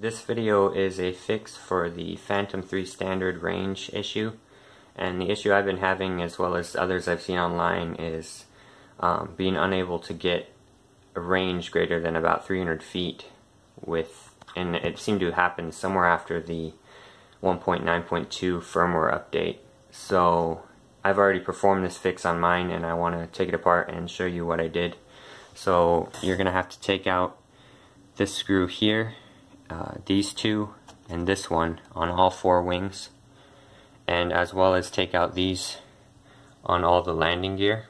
This video is a fix for the Phantom 3 standard range issue. And the issue I've been having as well as others I've seen online is um, being unable to get a range greater than about 300 feet with and it seemed to happen somewhere after the 1.9.2 firmware update. So I've already performed this fix on mine and I want to take it apart and show you what I did. So you're gonna have to take out this screw here uh, these two and this one on all four wings and as well as take out these on all the landing gear.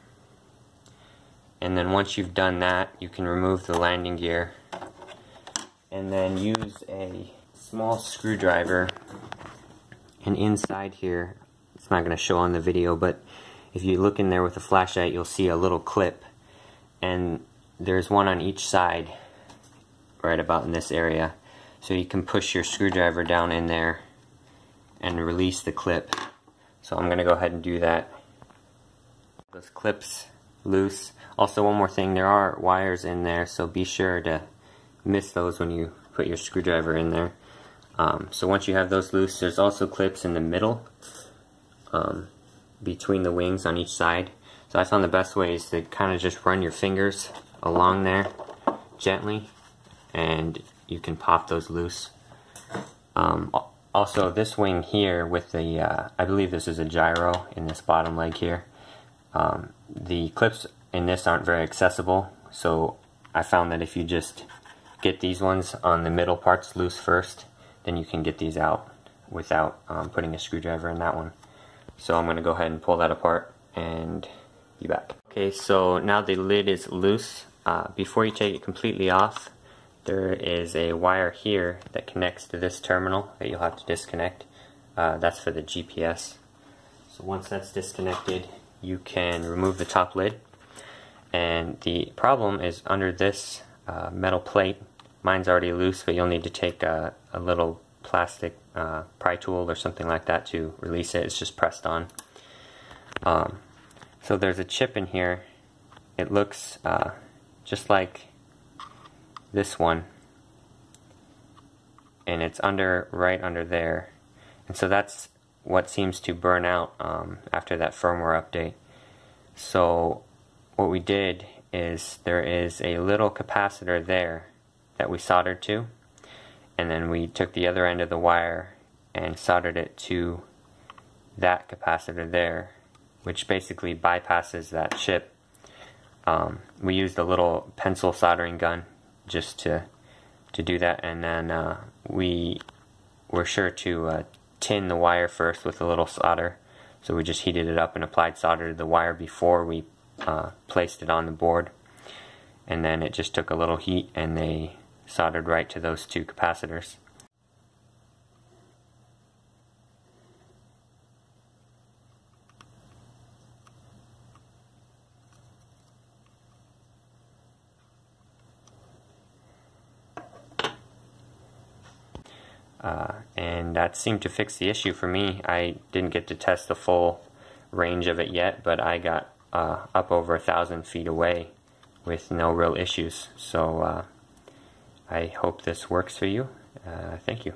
And then once you've done that you can remove the landing gear and then use a small screwdriver. And inside here it's not going to show on the video but if you look in there with a flashlight you'll see a little clip. And there's one on each side right about in this area so you can push your screwdriver down in there and release the clip. So I'm going to go ahead and do that. Those clips loose. Also one more thing, there are wires in there so be sure to miss those when you put your screwdriver in there. Um, so once you have those loose, there's also clips in the middle um, between the wings on each side. So I found the best way is to kind of just run your fingers along there gently and you can pop those loose. Um, also, this wing here with the, uh, I believe this is a gyro in this bottom leg here. Um, the clips in this aren't very accessible, so I found that if you just get these ones on the middle parts loose first, then you can get these out without um, putting a screwdriver in that one. So I'm going to go ahead and pull that apart and be back. Okay, so now the lid is loose. Uh, before you take it completely off, there is a wire here that connects to this terminal that you'll have to disconnect. Uh, that's for the GPS. So once that's disconnected, you can remove the top lid. And the problem is under this uh, metal plate. Mine's already loose, but you'll need to take a, a little plastic uh, pry tool or something like that to release it. It's just pressed on. Um, so there's a chip in here. It looks uh, just like this one. And it's under right under there. And so that's what seems to burn out um, after that firmware update. So what we did is there is a little capacitor there that we soldered to. And then we took the other end of the wire and soldered it to that capacitor there which basically bypasses that chip. Um, we used a little pencil soldering gun just to to do that. And then uh, we were sure to uh, tin the wire first with a little solder. So we just heated it up and applied solder to the wire before we uh, placed it on the board. And then it just took a little heat and they soldered right to those two capacitors Uh, and that seemed to fix the issue for me. I didn't get to test the full range of it yet, but I got uh, up over a thousand feet away with no real issues. So uh, I hope this works for you. Uh, thank you.